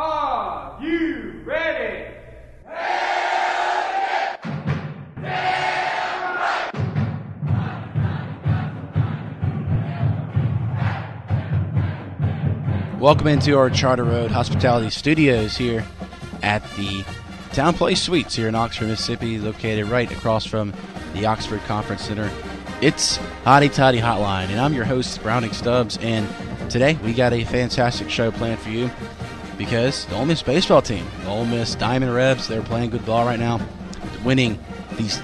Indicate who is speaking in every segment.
Speaker 1: Are you ready?
Speaker 2: Welcome into our Charter Road Hospitality Studios here at the Town Place Suites here in Oxford, Mississippi, located right across from the Oxford Conference Center. It's Hotty Toddy Hotline, and I'm your host, Browning Stubbs. And today we got a fantastic show planned for you because the Ole Miss baseball team, the Ole Miss Diamond Rebs, they're playing good ball right now, winning these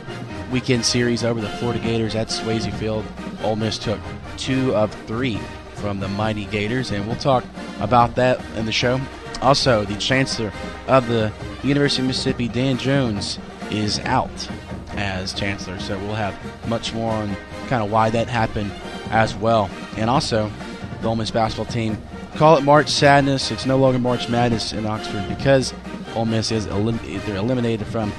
Speaker 2: weekend series over the Florida Gators at Swayze Field. Ole Miss took two of three from the mighty Gators, and we'll talk about that in the show. Also, the chancellor of the University of Mississippi, Dan Jones, is out as chancellor, so we'll have much more on kind of why that happened as well. And also, the Ole Miss basketball team call it March Sadness. It's no longer March Madness in Oxford because Ole Miss is elim- they're eliminated from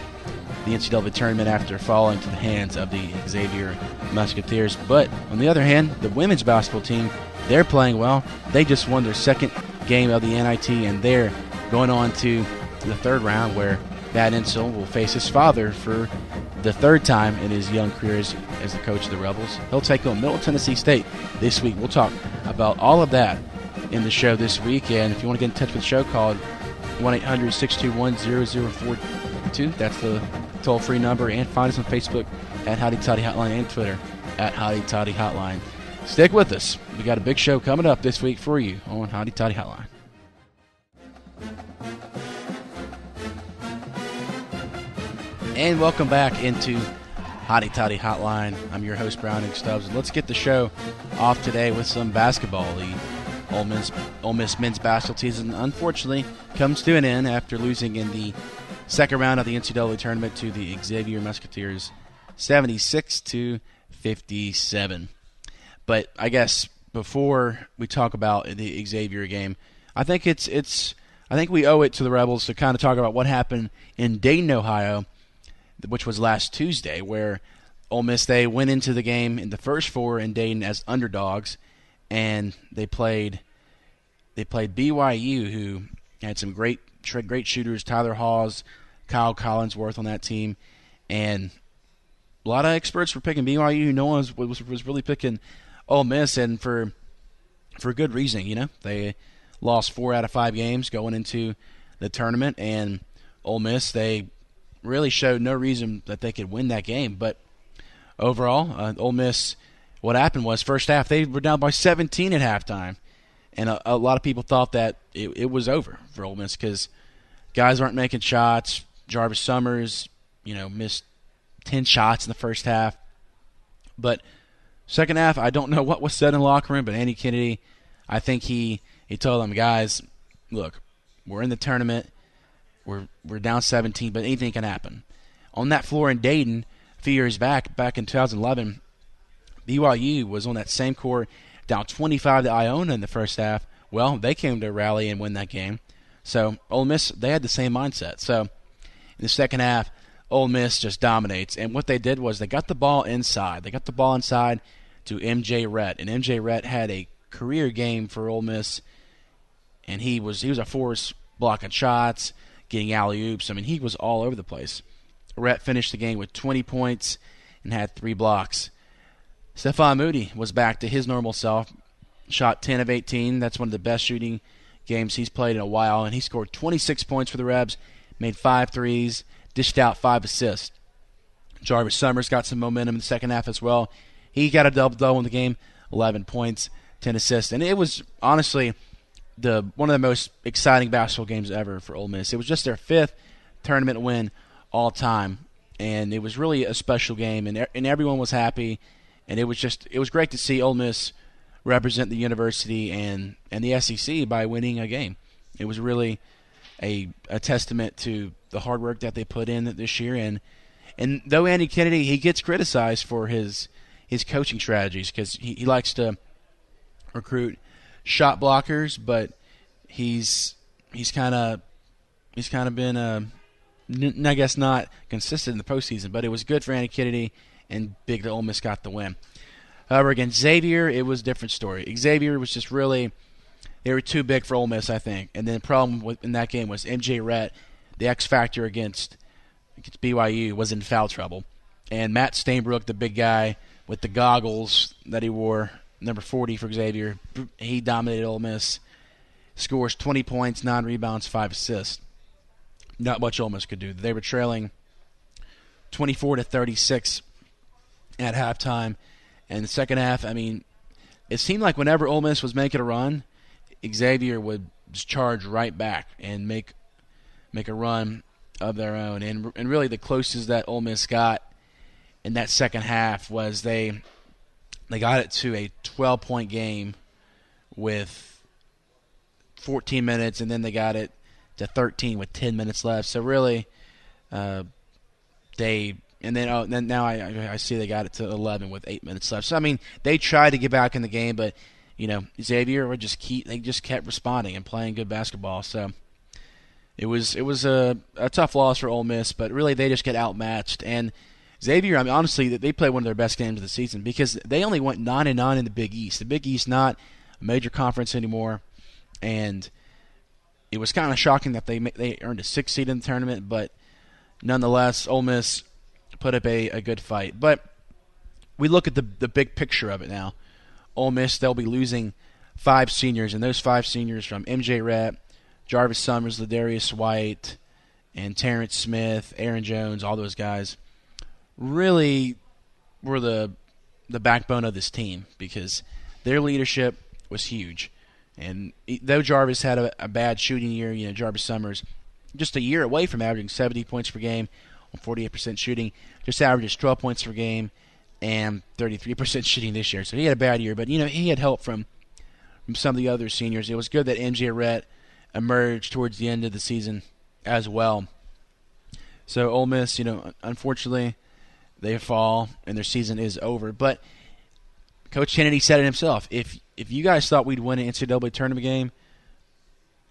Speaker 2: the NCAA tournament after falling to the hands of the Xavier Musketeers. But on the other hand, the women's basketball team they're playing well. They just won their second game of the NIT, and they're going on to the third round where Matt Insell will face his father for the third time in his young career as, as the coach of the Rebels. He'll take on Middle Tennessee State this week. We'll talk about all of that in the show this week. And if you want to get in touch with the show, call 1 800 621 0042. That's the toll free number. And find us on Facebook at Hotty Toddy Hotline and Twitter at Hotty Toddy Hotline. Stick with us. We got a big show coming up this week for you on Hotty Toddy Hotline. And welcome back into Hotty Toddy Hotline. I'm your host, Browning Stubbs. Let's get the show off today with some basketball. The Ole Miss, Ole Miss men's basketball season unfortunately comes to an end after losing in the second round of the NCAA tournament to the Xavier Musketeers 76 to 57. But I guess before we talk about the Xavier game, I think it's it's I think we owe it to the Rebels to kind of talk about what happened in Dayton, Ohio, which was last Tuesday, where Ole Miss they went into the game in the first four in Dayton as underdogs, and they played they played BYU, who had some great great shooters, Tyler Haws, Kyle Collinsworth on that team, and a lot of experts were picking BYU. No one was was, was really picking Ole Miss, and for for good reason. You know, they lost four out of five games going into the tournament, and Ole Miss they really showed no reason that they could win that game. But overall, uh, Ole Miss, what happened was first half they were down by 17 at halftime, and a, a lot of people thought that it, it was over for Ole Miss because guys aren't making shots. Jarvis Summers, you know, missed 10 shots in the first half, but Second half, I don't know what was said in the locker room, but Andy Kennedy, I think he he told them guys, look, we're in the tournament, we're we're down 17, but anything can happen. On that floor in Dayton, a few years back, back in 2011, BYU was on that same court, down 25 to Iona in the first half. Well, they came to rally and win that game. So Ole Miss, they had the same mindset. So in the second half, Ole Miss just dominates. And what they did was they got the ball inside. They got the ball inside to MJ Rhett, and MJ Rhett had a career game for Ole Miss, and he was he was a force blocking shots, getting alley oops. I mean, he was all over the place. Rhett finished the game with 20 points and had three blocks. Stefan Moody was back to his normal self, shot 10 of 18. That's one of the best shooting games he's played in a while, and he scored 26 points for the Rebs, made five threes dished out five assists. Jarvis Summers got some momentum in the second half as well. He got a double double in the game, 11 points, 10 assists, and it was honestly the one of the most exciting basketball games ever for Ole Miss. It was just their fifth tournament win all time, and it was really a special game, and and everyone was happy, and it was just it was great to see Ole Miss represent the university and and the SEC by winning a game. It was really a a testament to the hard work that they put in this year. And and though Andy Kennedy he gets criticized for his his coaching strategies because he, he likes to recruit shot blockers, but he's he's kind of he's kind of been uh, n- I guess not consistent in the postseason. But it was good for Andy Kennedy, and big Ole Miss got the win. However, against Xavier, it was a different story. Xavier was just really they were too big for Ole Miss, I think. And then the problem with, in that game was MJ Rhett, the X factor against, against BYU, was in foul trouble, and Matt Stainbrook, the big guy with the goggles that he wore, number 40 for Xavier, he dominated Ole Miss. Scores 20 points, nine rebounds, five assists. Not much Ole Miss could do. They were trailing 24 to 36 at halftime. And the second half, I mean, it seemed like whenever Ole Miss was making a run, Xavier would charge right back and make make a run of their own. And and really, the closest that Ole Miss got in that second half was they they got it to a 12 point game with 14 minutes, and then they got it to 13 with 10 minutes left. So really, uh, they and then oh, then now I I see they got it to 11 with eight minutes left. So I mean, they tried to get back in the game, but you know Xavier would just keep they just kept responding and playing good basketball. So it was it was a, a tough loss for Ole Miss, but really they just get outmatched and. Xavier, I mean, honestly, they played one of their best games of the season because they only went nine and nine in the Big East. The Big East not a major conference anymore, and it was kind of shocking that they they earned a six seed in the tournament, but nonetheless, Ole Miss put up a, a good fight. But we look at the the big picture of it now. Ole Miss they'll be losing five seniors, and those five seniors from MJ Rhett, Jarvis Summers, Ladarius White, and Terrence Smith, Aaron Jones, all those guys really were the the backbone of this team because their leadership was huge. And though Jarvis had a, a, bad shooting year, you know, Jarvis Summers, just a year away from averaging 70 points per game 48% shooting, just averages 12 points per game and 33% shooting this year. So he had a bad year, but you know he had help from from some of the other seniors. It was good that MJ Rhett emerged towards the end of the season as well. So Ole Miss, you know, unfortunately, they fall and their season is over. But Coach Kennedy said it himself. If if you guys thought we'd win an NCAA tournament game,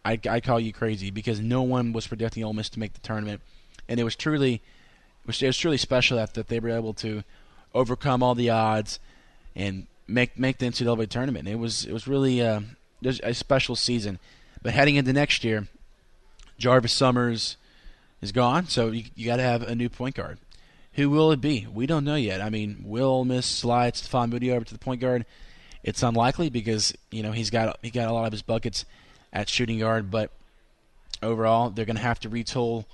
Speaker 2: I I call you crazy because no one was predicting Ole Miss to make the tournament, and it was truly it was, it was truly special that, that they were able to overcome all the odds and make make the NCAA tournament. It was it was really uh, a special season. But heading into next year, Jarvis Summers is gone, so you, you got to have a new point guard. Who will it be? We don't know yet. I mean, will Miss slide Stefan Moody over to the point guard? It's unlikely because you know he's got he got a lot of his buckets at shooting guard, but overall they're going to have to retool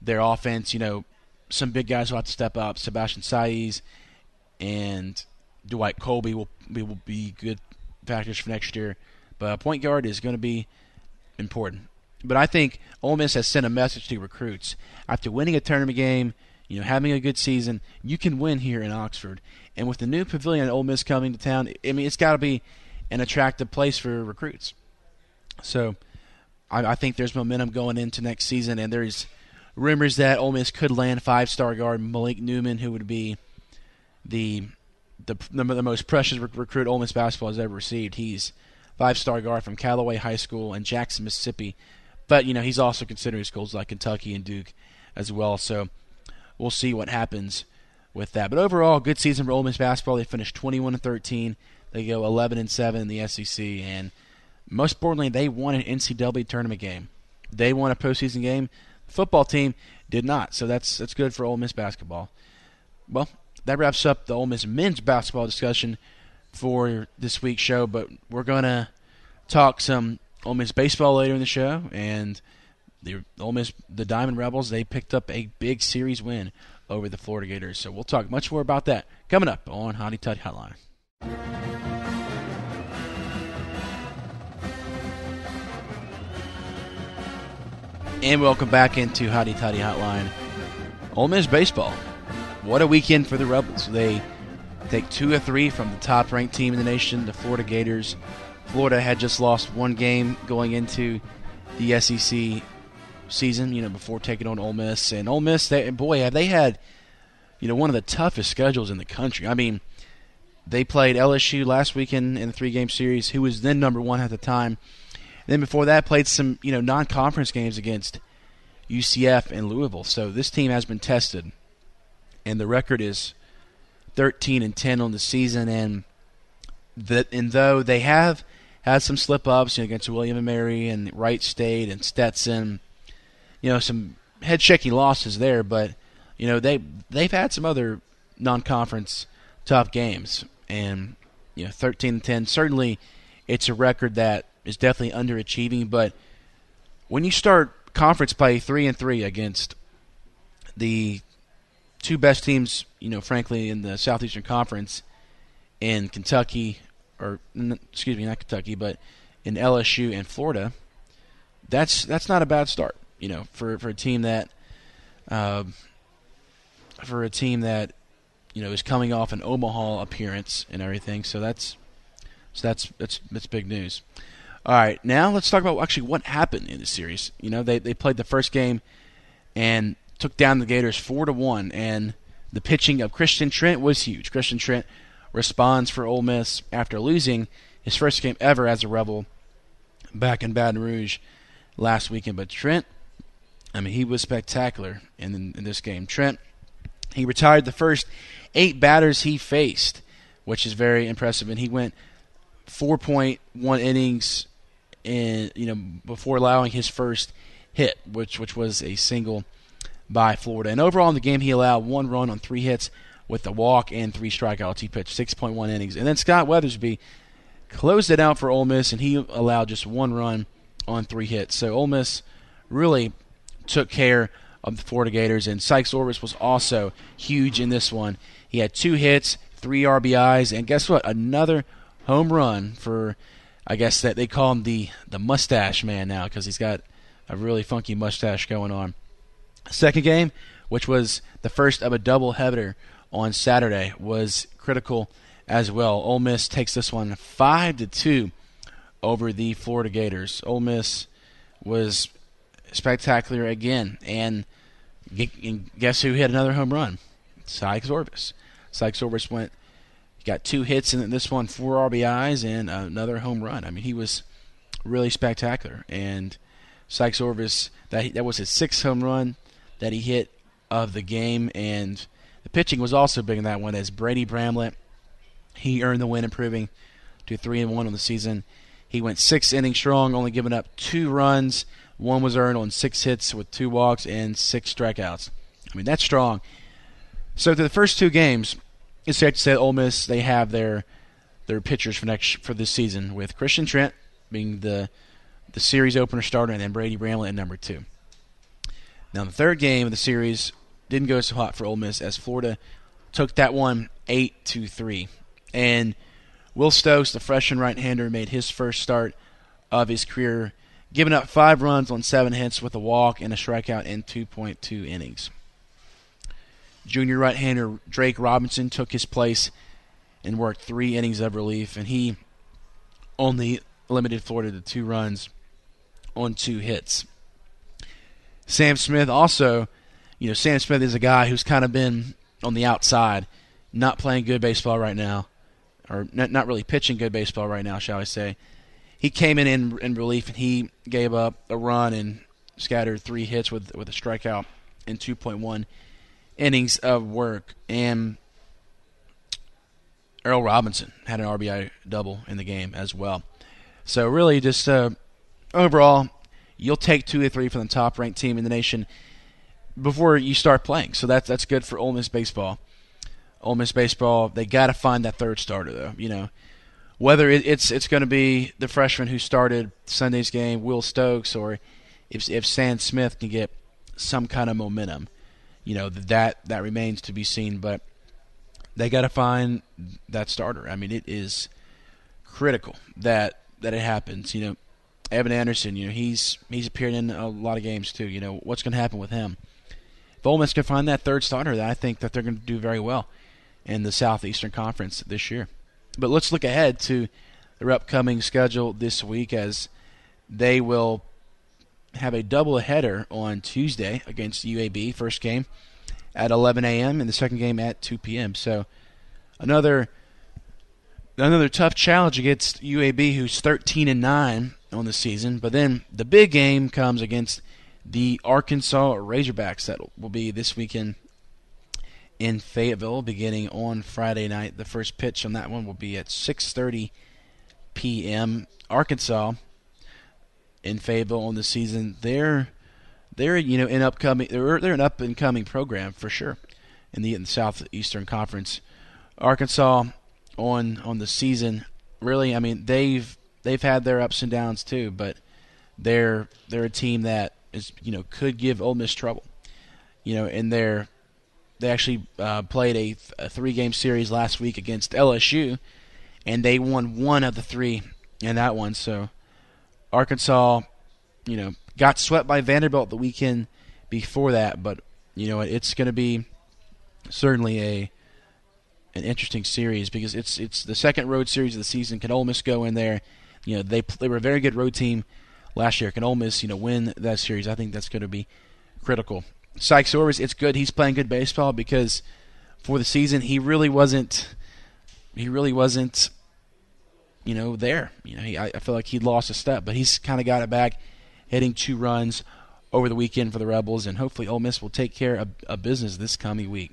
Speaker 2: their offense. You know, some big guys will have to step up. Sebastian Saiz and Dwight Coleby will, will be good factors for next year, but point guard is going to be important. But I think Ole Miss has sent a message to recruits after winning a tournament game you know, having a good season, you can win here in Oxford. And with the new pavilion at Ole Miss coming to town, I mean, it's got to be an attractive place for recruits. So I, I, think there's momentum going into next season, and there's rumors that Ole Miss could land five-star guard Malik Newman, who would be the the, the, the most precious recruit Ole Miss basketball has ever received. He's five-star guard from Callaway High School in Jackson, Mississippi. But you know he's also considering schools like Kentucky and Duke as well. So we'll see what happens with that. But overall, good season for Ole Miss basketball. They finished 21 and 13. They go 11 and 7 in the SEC, and most importantly, they won an NCAA tournament game. They won a postseason game. Football team did not, so that's that's good for Ole Miss basketball. Well, that wraps up the Ole Miss men's basketball discussion for this week's show. But we're gonna talk some Ole Miss baseball later in the show, and the Ole Miss, the Diamond Rebels, they picked up a big series win over the Florida Gators. So we'll talk much more about that coming up on Hotty Toddy Hotline. And welcome back into Hotty Toddy Hotline. Ole Miss baseball. What a weekend for the Rebels. They take two or three from the top ranked team in the nation, the Florida Gators. Florida had just lost one game going into the SEC season, you know, before taking on Ole Miss. And Ole Miss, they, boy, have they had, you know, one of the toughest schedules in the country. I mean, they played LSU last weekend in the three-game series, who was then number one at the time. Then before that, played some, you know, non-conference games against UCF and Louisville. So this team has been tested, and the record is 13 and 10 on the season. And that, and though they have had some slip ups you know, against William and Mary and Wright State and Stetson. You know, some head shaking losses there, but you know they they've had some other non-conference tough games, and you know 13 10 certainly it's a record that is definitely underachieving. But when you start conference play three and three against the two best teams, you know, frankly, in the Southeastern Conference, in Kentucky, or excuse me, not Kentucky, but in LSU and Florida, that's that's not a bad start, you know, for for a team that, uh, for a team that, you know, is coming off an Omaha appearance and everything. So that's so that's that's that's big news. All right, now let's talk about actually what happened in the series. You know, they they played the first game and took down the Gators four to one, and the pitching of Christian Trent was huge. Christian Trent responds for Ole Miss after losing his first game ever as a Rebel back in Baton Rouge last weekend. But Trent, I mean, he was spectacular in, in this game. Trent, he retired the first eight batters he faced, which is very impressive, and he went 4.1 innings in you know before allowing his first hit, which which was a single by Florida. And overall in the game, he allowed one run on three hits with a walk and three strikeouts. He pitched 6.1 innings, and then Scott Weathersby closed it out for Ole Miss, and he allowed just one run on three hits. So Ole Miss really took care of the Florida Gators, and Sikes Orvis was also huge in this one. He had two hits, three RBIs, and guess what? Another home run for I guess that they call him the the mustache man now because he's got a really funky mustache going on. Second game, which was the first of a double header on Saturday, was critical as well. Ole Miss takes this one five to two over the Florida Gators. Ole Miss was spectacular again, and guess who hit another home run? Sikes Orvis. Sikes Orvis went got two hits in this one, four RBIs, and another home run. I mean, he was really spectacular. And Sikes Orvis, that that was his sixth home run that he hit of the game, and the pitching was also big in that one. As Brady Bramlett, he earned the win, improving to three and one on the season. He went six innings strong, only giving up two runs. One was earned on six hits with two walks and six strikeouts. I mean, that's strong. So, through the first two games, it's safe to say Ole Miss they have their their pitchers for next for this season with Christian Trent being the the series opener starter and then Brady Bramlett at number two. Now the third game of the series didn't go so hot for Ole Miss as Florida took that one eight to three, and Will Stokes, the freshman right-hander, made his first start of his career, giving up five runs on seven hits with a walk and a strikeout in 2.2 innings. Junior right-hander Drake Robinson took his place and worked three innings of relief, and he only limited Florida to two runs on two hits. Sam Smith also, you know, Sam Smith is a guy who's kind of been on the outside, not playing good baseball right now, or not, not really pitching good baseball right now, shall I say. He came in, in in relief and he gave up a run and scattered three hits with with a strikeout in 2.1 innings of work, and Errol Robinson had an RBI double in the game as well. So really, just uh, overall, you'll take two or three from the top ranked team in the nation before you start playing. So that's that's good for Ole Miss baseball. Ole Miss baseball, they got to find that third starter though. You know, whether it's it's going to be the freshman who started Sunday's game, Will Stokes, or if if Sam Smith can get some kind of momentum you know that that remains to be seen. But they got to find that starter. I mean, it is critical that that it happens. You know, Evan Anderson. You know, he's he's appeared in a lot of games too. You know, what's going to happen with him? If Ole Miss can find that third starter, then I think that they're going to do very well in the Southeastern Conference this year. But let's look ahead to their upcoming schedule this week as they will have a double header on Tuesday against UAB. First game at 11 a.m. and the second game at 2 p.m. So another another tough challenge against UAB, who's 13 and nine on the season. But then the big game comes against the Arkansas Razorbacks. That will be this weekend in Fayetteville, beginning on Friday night. The first pitch on that one will be at 6:30 p.m. Arkansas in Fayetteville on the season. They're they're you know an upcoming they're they're an up and coming program for sure in the, in the Southeastern Conference. Arkansas on on the season really I mean they've they've had their ups and downs too, but they're they're a team that is you know could give Ole Miss trouble. You know, and they're they actually uh, played a, a three game series last week against LSU, and they won one of the three in that one. So Arkansas, you know, got swept by Vanderbilt the weekend before that, but you know it's going to be certainly a an interesting series because it's it's the second road series of the season. Can Ole Miss go in there? You know they they were a very good road team last year. Can Ole Miss you know win that series? I think that's going to be critical. Sikes Orvis, it's good he's playing good baseball because for the season he really wasn't he really wasn't you know there. You know he, I, I feel like he lost a step, but he's kind of got it back, hitting two runs over the weekend for the Rebels, and hopefully Ole Miss will take care of, of business this coming week.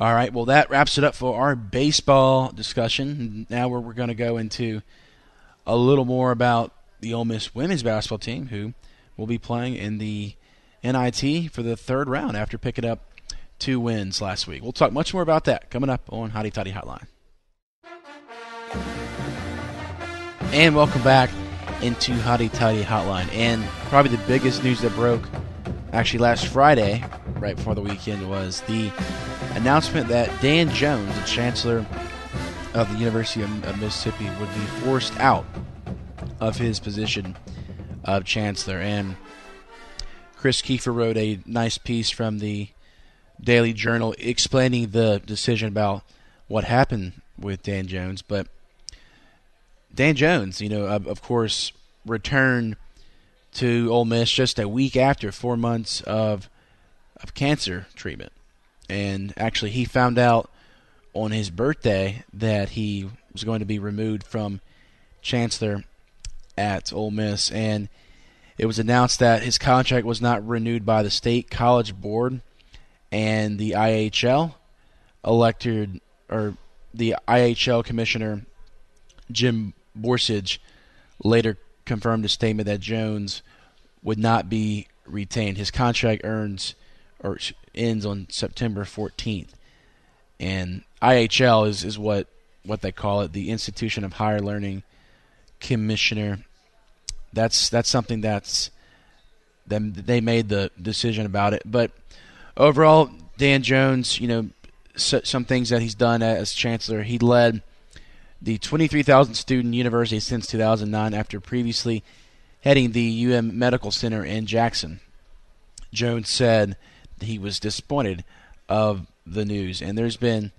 Speaker 2: All right, well, that wraps it up for our baseball discussion. Now we're, we're going to go into a little more about the Ole Miss women's basketball team, who will be playing in the NIT for the third round after picking up two wins last week. We'll talk much more about that coming up on Hotty Toddy Hotline. And welcome back into Hotty Toddy Hotline. And probably the biggest news that broke actually last Friday, right before the weekend, was the announcement that Dan Jones, the chancellor of the University of Mississippi, would be forced out of his position of chancellor. And Chris Kieffer wrote a nice piece from the Daily Journal explaining the decision about what happened with Dan Jones. But Dan Jones, you know, of, course, returned to Ole Miss just a week after four months of of cancer treatment. And actually he found out on his birthday that he was going to be removed from chancellor at Ole Miss, and it was announced that his contract was not renewed by the state college board, and the IHL elected or the IHL commissioner Jim Borsig later confirmed a statement that Jones would not be retained. His contract earns or ends on September 14th. And IHL is, is what, what they call it, the Institution of Higher Learning Commissioner. That's that's something that's them they made the decision about it. But overall, Dan Jones, you know, so, some things that he's done as chancellor, he led the 23,000 student university since 2009 after previously heading the UM Medical Center in Jackson. Jones said he was disappointed of the news, and there's been,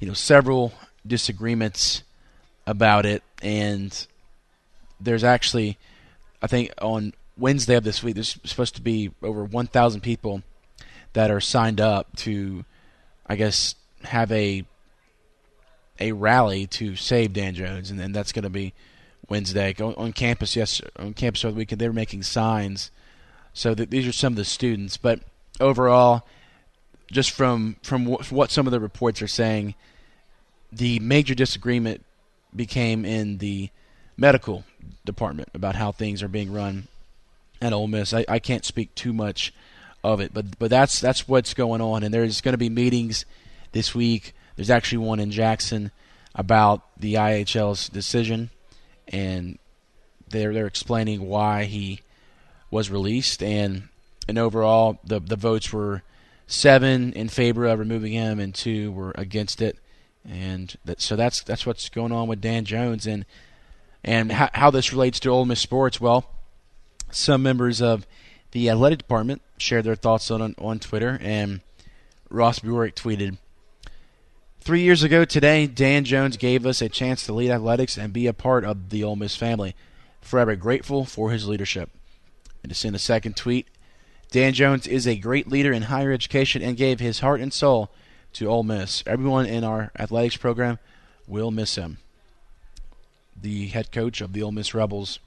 Speaker 2: you know, several disagreements about it, and there's actually, I think on Wednesday of this week, there's supposed to be over 1,000 people that are signed up to, I guess, have a a rally to save Dan Jones, and, then that's going to be Wednesday on, on, campus. Yes, on campus over the weekend, they were making signs. So that these are some of the students, but overall, just from from what some of the reports are saying, the major disagreement became in the medical department about how things are being run at Ole Miss. I, I can't speak too much of it, but but that's that's what's going on, and there's going to be meetings this week. There's actually one in Jackson about the IHL's decision, and they're they're explaining why he was released and and overall the the votes were seven in favor of removing him and two were against it. And that, so that's that's what's going on with Dan Jones. And and how, how this relates to Ole Miss sports well some members of the athletic department shared their thoughts on on Twitter and Ross Bjork tweeted Three years ago today, Dan Jones gave us a chance to lead athletics and be a part of the Ole Miss family. Forever grateful for his leadership. And to send a second tweet, Dan Jones is a great leader in higher education and gave his heart and soul to Ole Miss. Everyone in our athletics program will miss him. The head coach of the Ole Miss Rebels,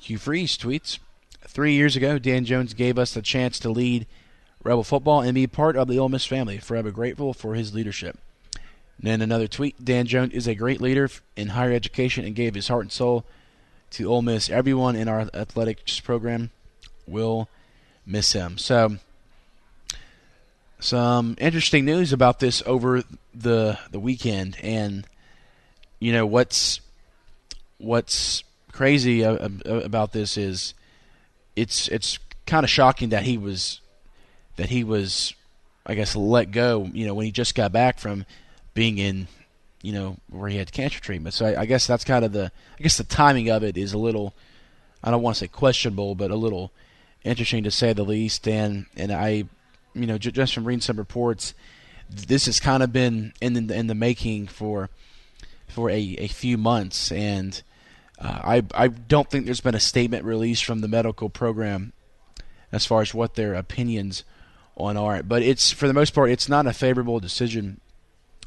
Speaker 2: Hugh Freeze, tweets Three years ago, Dan Jones gave us the chance to lead Rebel football and be part of the Ole Miss family. Forever grateful for his leadership. And then another tweet: Dan Jones is a great leader in higher education and gave his heart and soul to Ole Miss. Everyone in our athletics program will miss him. So, some interesting news about this over the the weekend, and you know what's what's crazy uh, uh, about this is it's it's kind of shocking that he was that he was I guess let go. You know when he just got back from being in you know where he had cancer treatment. So I, I guess that's kind of the I guess the timing of it is a little I don't want to say questionable, but a little interesting to say the least. And and I, you know, j- just from reading some reports, this has kind of been in the, in the making for for a, a few months, and uh, I I don't think there's been a statement released from the medical program as far as what their opinions on art. But it's for the most part, it's not a favorable decision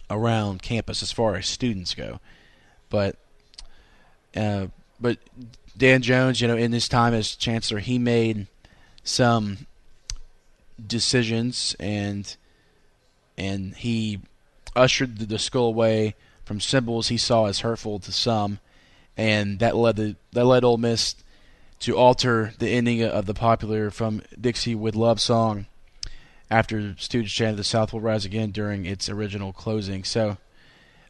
Speaker 2: around campus as far as students go. But uh, but Dan Jones, you know, in his time as chancellor, he made some decisions and and he ushered the school away from symbols he saw as hurtful to some, and that led the that led Ole Miss to alter the ending of the popular "From Dixie with Love" song after students chanted "The South will rise again" during its original closing. So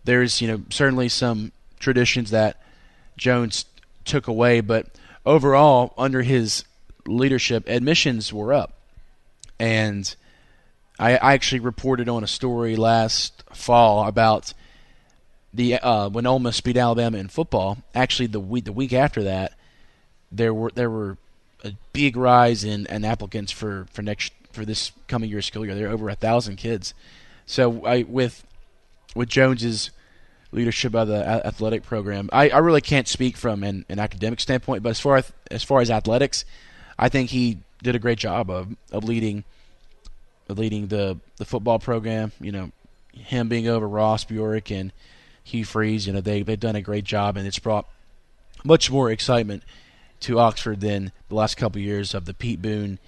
Speaker 2: there's you know certainly some traditions that Jones took away, but overall under his leadership, admissions were up. And I, I actually reported on a story last fall about the uh, when Ole Miss beat Alabama in football. Actually, the week the week after that, there were there were a big rise in, in applicants for, for next for this coming year school year. There are over a thousand kids. So I with with Jones's leadership of the athletic program, I, I really can't speak from an, an academic standpoint, but as far as as far as athletics, I think he did a great job of, of leading of leading the, the football program. You know, him being over Ross Bjork and Hugh Freeze, you know, they they've done a great job and it's brought much more excitement to Oxford than the last couple of years of the Pete Boone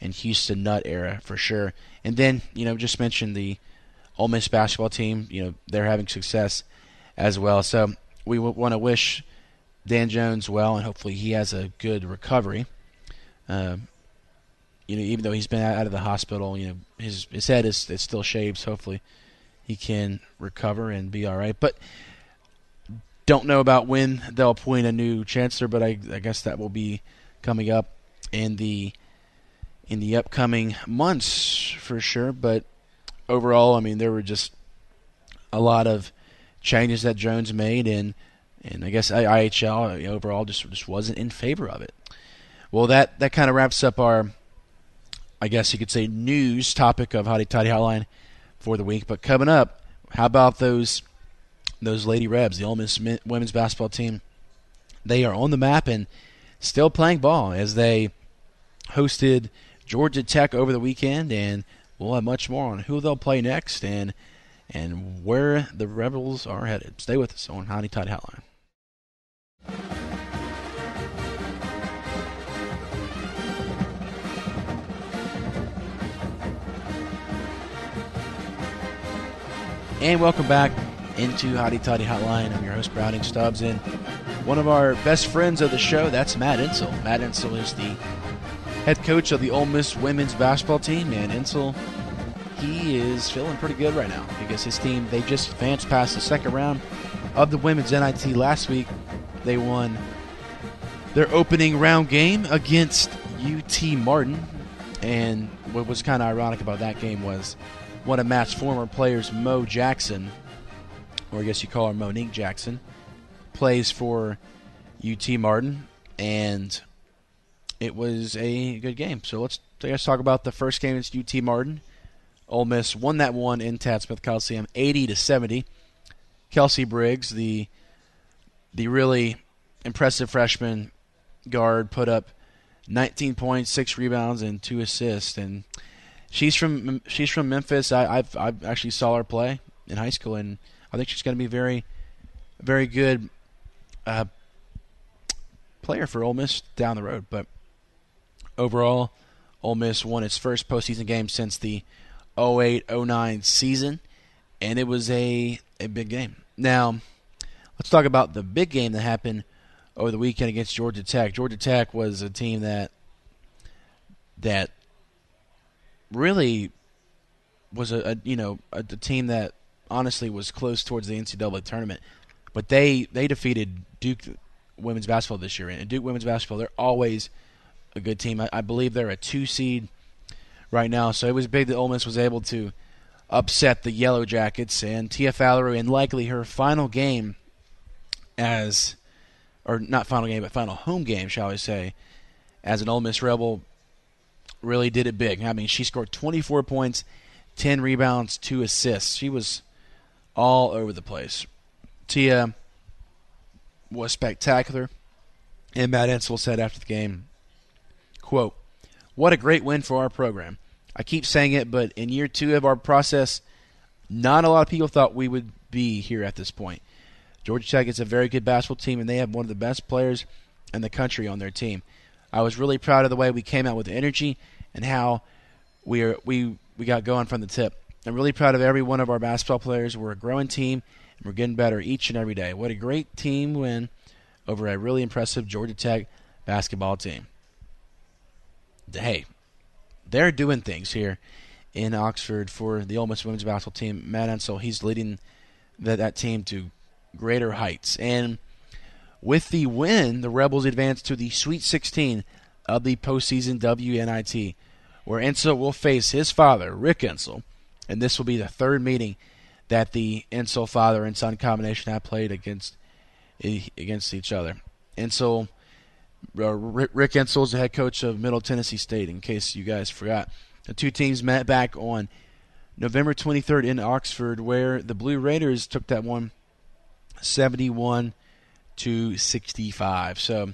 Speaker 2: and Houston Nutt era for sure. And then, you know, just mentioned the Ole Miss basketball team, you know, they're having success as well. So we want to wish Dan Jones well and hopefully he has a good recovery. Uh, you know, even though he's been out of the hospital, you know, his his head is, is still shaved. Hopefully, he can recover and be all right. But don't know about when they'll appoint a new chancellor, but I, I guess that will be coming up in the in the upcoming months for sure. But overall, I mean, there were just a lot of changes that Jones made, and and I guess IHL overall just just wasn't in favor of it. Well, that, that kind of wraps up our, I guess you could say, news topic of Hotty Toddy Hotline for the week. But coming up, how about those those Lady Rebs, the Ole Miss women's basketball team? They are on the map and still playing ball as they hosted Georgia Tech over the weekend, and we'll have much more on who they'll play next and and where the Rebels are headed. Stay with us on Hotty Toddy Hotline. And welcome back into Hotty Toddy Hotline. I'm your host, Browning Stubbs, and one of our best friends of the show, that's Matt Insell. Matt Insell is the head coach of the Ole Miss women's basketball team, and Insell, he is feeling pretty good right now. Because his team, they just advanced past the second round of the women's NIT last week. They won their opening round game against UT Martin, and what was kind of ironic about that game was one of Matt's former players, Mo Jackson, or I guess you call her Monique Jackson, plays for UT Martin, and it was a good game. So let's let's talk about the first game It's UT Martin. Ole Miss won that one in Tad Smith Coliseum, 80 to 70. Kelsey Briggs, the the really impressive freshman guard, put up 19 points, six rebounds, and two assists, and she's from she's from Memphis. I, have I've actually saw her play in high school, and I think she's going to be very, very good uh, player for Ole Miss down the road. But overall, Ole Miss won its first postseason game since the 08-09 season, and it was a a big game. Now, let's talk about the big game that happened over the weekend against Georgia Tech. Georgia Tech was a team that that really was a, a you know a, a, team that honestly was close towards the NCAA tournament, but they they defeated Duke women's basketball this year. And Duke women's basketball, they're always a good team. I, I believe they're a two seed right now, so it was big that Ole Miss was able to upset the Yellow Jackets and Tia Faleru in likely her final game as or not final game but final home game shall we say as an Ole Miss Rebel really did it big. I mean, she scored 24 points, 10 rebounds, 2 assists. She was all over the place. Tia was spectacular. And Matt Insell said after the game, quote, What a great win for our program. I keep saying it, but in year two of our process, not a lot of people thought we would be here at this point. Georgia Tech is a very good basketball team, and they have one of the best players in the country on their team. I was really proud of the way we came out with energy and how we are, we we got going from the tip. I'm really proud of every one of our basketball players. We're a growing team, and we're getting better each and every day. What a great team win over a really impressive Georgia Tech basketball team. Hey, they're doing things here in Oxford for the Ole Miss women's basketball team. Matt Insell, he's leading that, that team to greater heights. And with the win, the Rebels advance to the Sweet 16 of the postseason WNIT, where Insell will face his father, Rick Insell, and this will be the third meeting that the Insell father and son combination have played against eh, against each other. Insell uh, Rick Insell is the head coach of Middle Tennessee State. In case you guys forgot, the two teams met back on November 23rd in Oxford, where the Blue Raiders took that one 71 to 65. So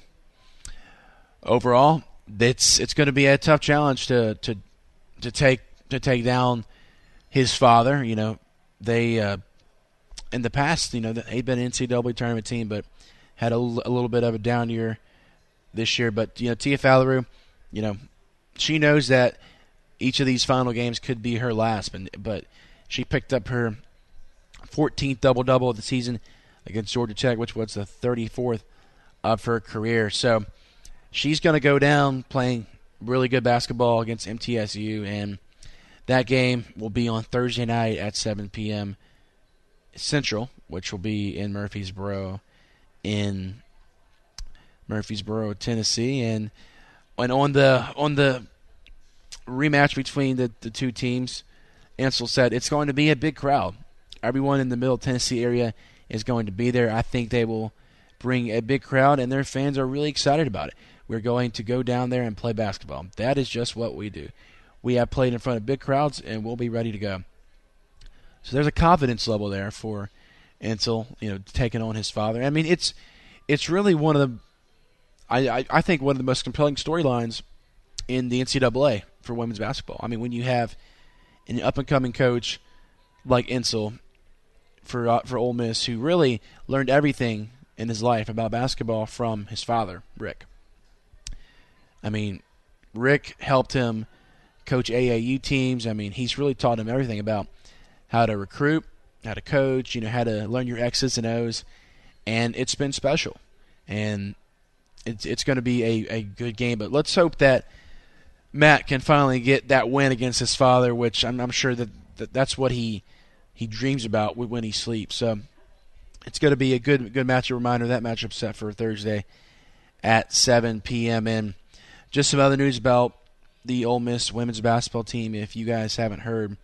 Speaker 2: overall, it's it's going to be a tough challenge to to to take to take down his father. You know, they uh, in the past, you know, they've been an NCAA tournament team, but had a, a little bit of a down year this year. But you know, Tia Faleru, you know, she knows that each of these final games could be her last, but but she picked up her 14th double double of the season against Georgia Tech, which was the 34th of her career. So she's going to go down playing really good basketball against MTSU, and that game will be on Thursday night at 7 p.m. Central, which will be in Murfreesboro, in Murfreesboro, Tennessee, and and on the on the rematch between the, the two teams, Ansel said it's going to be a big crowd. Everyone in the Middle Tennessee area is going to be there. I think they will bring a big crowd, and their fans are really excited about it. We're going to go down there and play basketball. That is just what we do. We have played in front of big crowds, and we'll be ready to go. So there's a confidence level there for Ansel, you know, taking on his father. I mean, it's it's really one of the I, I, I think one of the most compelling storylines in the NCAA for women's basketball. I mean, when you have an up and coming coach like Insell for uh, for Ole Miss, who really learned everything in his life about basketball from his father, Rick. I mean, Rick helped him coach AAU teams. I mean, he's really taught him everything about how to recruit, how to coach, you know, how to learn your X's and O's, and it's been special. And it's it's going to be a, a good game. But let's hope that Matt can finally get that win against his father, which I'm, I'm sure that, that that's what he he dreams about when he sleeps. So it's going to be a good good matchup. Reminder that matchup set for Thursday at 7 p.m. And just some other news about the Ole Miss women's basketball team. If you guys haven't heard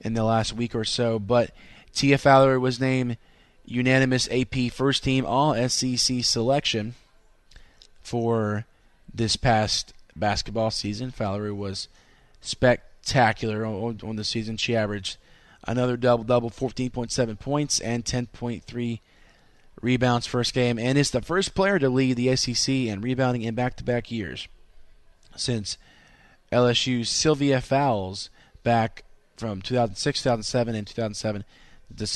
Speaker 2: in the last week or so, but Tia Faleru was named unanimous AP first team All SEC selection for this past basketball season. Faleru was spectacular on, on the season. She averaged another double double, 14.7 points and 10.3 rebounds first game, and is the first player to lead the SEC in rebounding in back to back years since LSU's Sylvia Fowles back from 2006, 2007, and 2007 to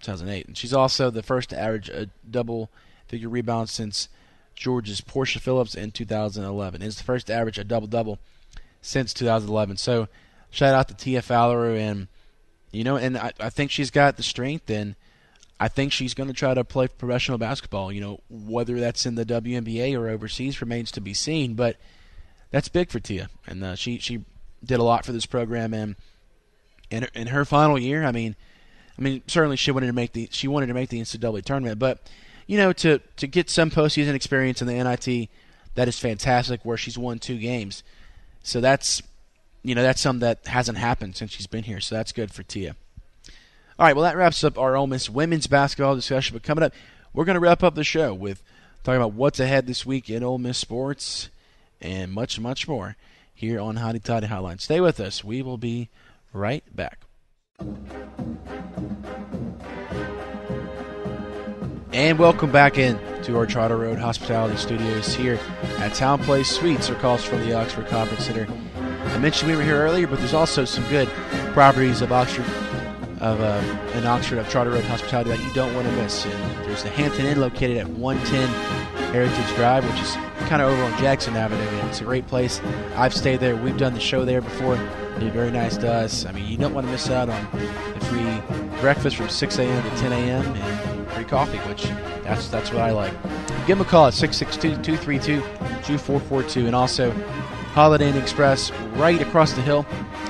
Speaker 2: 2008. And she's also the first to average a double figure rebound since Georgia's Porsha Phillips in 2011. It's the first to average a double double since 2011. So shout out to Tia Faleru and You know, and I, I think she's got the strength, and I think she's going to try to play professional basketball. You know, whether that's in the WNBA or overseas remains to be seen, but that's big for Tia, and uh, she she did a lot for this program, and in her, in her final year, I mean, I mean certainly she wanted to make the she wanted to make the NCAA tournament, but you know to to get some postseason experience in the NIT, that is fantastic. Where she's won two games, so that's you know that's something that hasn't happened since she's been here, so that's good for Tia. All right, well that wraps up our Ole Miss women's basketball discussion. But coming up, we're going to wrap up the show with talking about what's ahead this week in Ole Miss sports and much, much more here on Hotty Toddy Hotline. Stay with us. We will be right back. And welcome back in to our Trotter Road Hospitality Studios here at Town Place Suites, across from the Oxford Conference Center. I mentioned we were here earlier, but there's also some good properties of Oxford, of uh, in Oxford of Trotter Road Hospitality that you don't want to miss. And there's the Hampton Inn located at 110 Heritage Drive, which is kind of over on Jackson Avenue. And it's a great place. I've stayed there. We've done the show there before. They're very nice to us. I mean, you don't want to miss out on the free breakfast from 6 a.m. to 10 a.m. and free coffee, which that's that's what I like. Give them a call at 662-232-2442. And also Holiday Inn Express right across the hill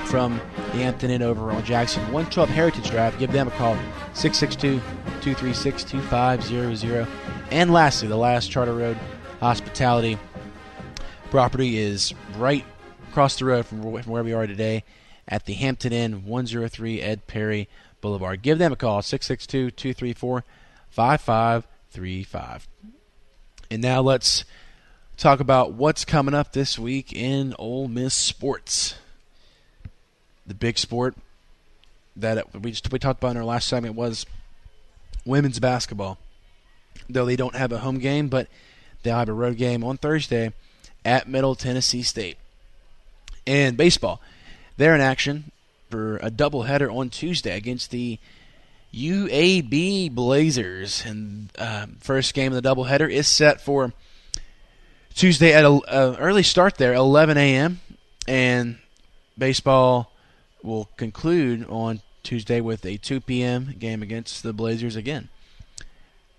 Speaker 2: from the Hampton Inn over on Jackson 112 Heritage Drive. Give them a call 662-236-2500. And lastly, the last Trotter Road Hospitality property is right across the road from where we are today at the Hampton Inn 103 Ed Perry Boulevard. Give them a call 662-234-5535. And now let's talk about what's coming up this week in Ole Miss sports. The big sport that we just we talked about in our last segment was women's basketball. Though they don't have a home game, but they'll have a road game on Thursday at Middle Tennessee State. And baseball, they're in action for a doubleheader on Tuesday against the UAB Blazers. And uh, first game of the doubleheader is set for Tuesday at an early start there, 11 a.m. And baseball will conclude on Tuesday with a 2 p.m. game against the Blazers again.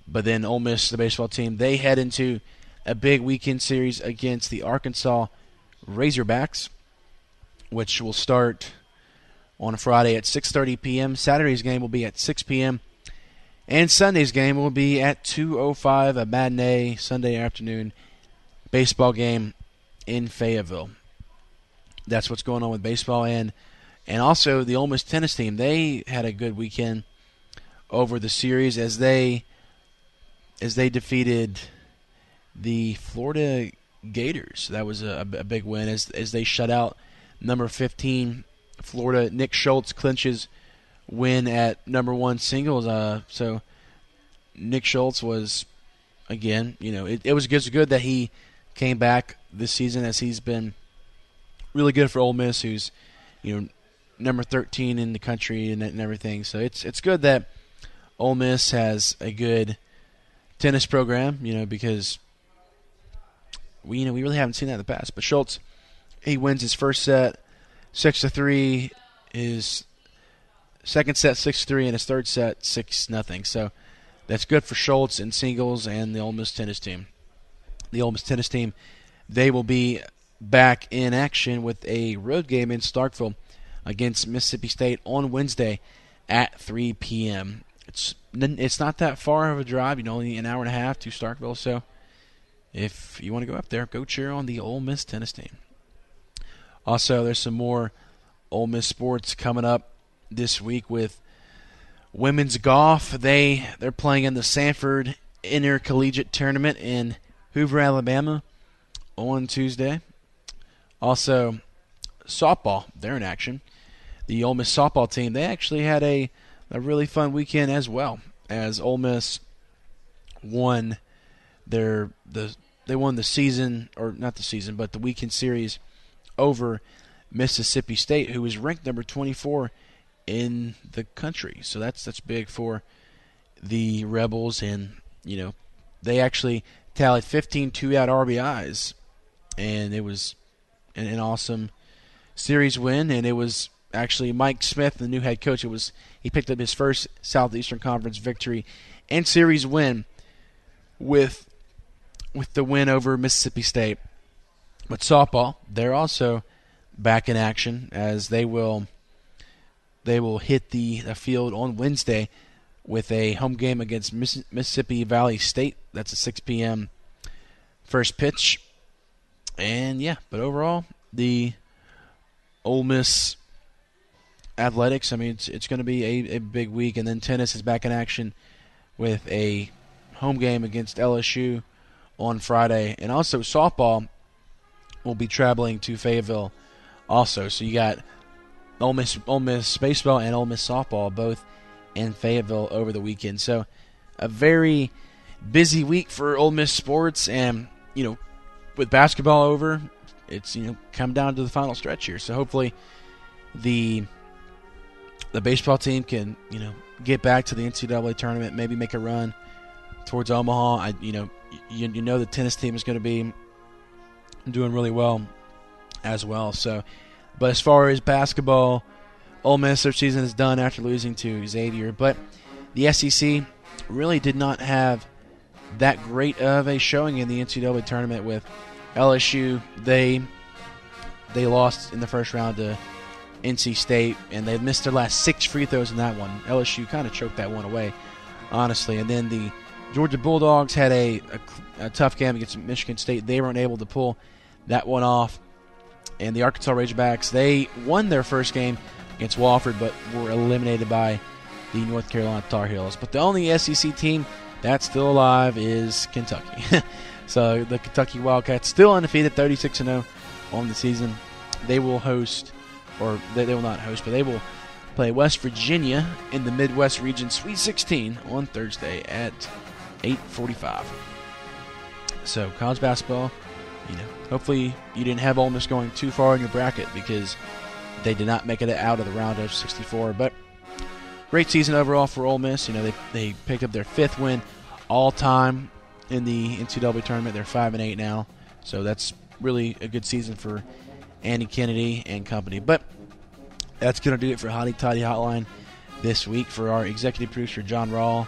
Speaker 2: But then Ole Miss, the baseball team, they head into a big weekend series against the Arkansas Razorbacks, which will start on Friday at 6:30 p.m. Saturday's game will be at 6 p.m. and Sunday's game will be at 2:05 a matinee Sunday afternoon baseball game in Fayetteville. That's what's going on with baseball and and also the Ole Miss tennis team. They had a good weekend over the series as they as they defeated the Florida Gators. That was a, a big win as as they shut out number 15 Florida. Nik Scholtz clinches win at number one singles. Uh, so Nik Scholtz was again, you know, it, it was good, good that he came back this season as he's been really good for Ole Miss, who's you know number 13 in the country and, and everything. So it's it's good that Ole Miss has a good tennis program, you know, because we you know we really haven't seen that in the past. But Scholtz, he wins his first set six to three, his second set six three, and his third set six nothing. So that's good for Scholtz and singles and the Ole Miss tennis team. The Ole Miss tennis team, they will be back in action with a road game in Starkville against Mississippi State on Wednesday at 3 p.m. It's it's not that far of a drive, you know, only an hour and a half to Starkville. So if you want to go up there, go cheer on the Ole Miss tennis team. Also, there's some more Ole Miss sports coming up this week with women's golf. They they're playing in the Samford Intercollegiate Tournament in Hoover, Alabama, on Tuesday. Also, softball they're in action. The Ole Miss softball team they actually had a a really fun weekend as well as Ole Miss won their the they won the season or not the season but the weekend series over Mississippi State who was ranked number 24 in the country. So that's that's big for the Rebels and you know they actually tallied 15 two-out RBIs and it was an, an awesome series win and it was actually Mike Smith, the new head coach, it was he picked up his first Southeastern Conference victory and series win with with the win over Mississippi State. But softball, they're also back in action as they will they will hit the, the field on Wednesday with a home game against Mississippi Valley State. That's a 6 p.m. first pitch. And yeah, but overall, the Ole Miss athletics, I mean, it's, it's going to be a, a big week. And then tennis is back in action with a home game against LSU on Friday. And also, softball will be traveling to Fayetteville also. So you got Ole Miss, Ole Miss baseball and Ole Miss softball both in Fayetteville over the weekend. So a very busy week for Ole Miss sports, and you know, with basketball over, it's you know come down to the final stretch here. So hopefully, the the baseball team can you know get back to the NCAA tournament, maybe make a run towards Omaha. I you know you, you know the tennis team is going to be doing really well as well. So, but as far as basketball, Ole Miss their season is done after losing to Xavier, but the SEC really did not have that great of a showing in the NCAA tournament with LSU. They they lost in the first round to NC State, and they missed their last six free throws in that one. LSU kind of choked that one away, honestly. And then the Georgia Bulldogs had a, a, a tough game against Michigan State. They weren't able to pull that one off. And the Arkansas Razorbacks, they won their first game against Wofford, but were eliminated by the North Carolina Tar Heels. But the only SEC team that's still alive is Kentucky. so the Kentucky Wildcats still undefeated, 36 0 on the season. They will host, or they, they will not host, but they will play West Virginia in the Midwest Region Sweet 16 on Thursday at 8:45. So college basketball, you know, hopefully you didn't have Ole Miss going too far in your bracket because they did not make it out of the round of 64. But great season overall for Ole Miss. You know, they they picked up their fifth win all time in the NCAA tournament. They're five and eight now, so that's really a good season for Andy Kennedy and company. But that's going to do it for Hotty Toddy Hotline this week for our executive producer John Rawl,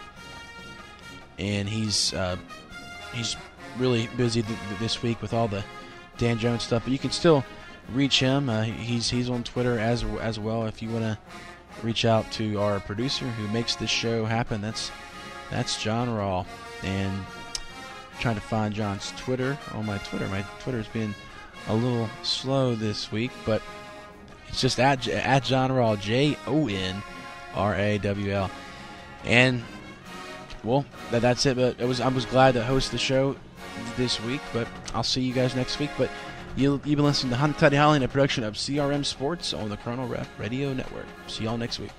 Speaker 2: and he's uh, he's really busy th- this week with all the Dan Jones stuff. But you can still reach him. Uh, he's he's on Twitter as as well. If you want to reach out to our producer who makes this show happen, that's that's John Rawl. And I'm trying to find John's Twitter on my Twitter. My Twitter's been a little slow this week, but it's just at at John Rawl, J O N R A W L. And well, that, that's it. But it was I was glad to host the show this week. But I'll see you guys next week. But you, have been listening to Hotty Toddy Hotline, a production of CRM Sports on the Colonel Reb Radio Network. See y'all next week.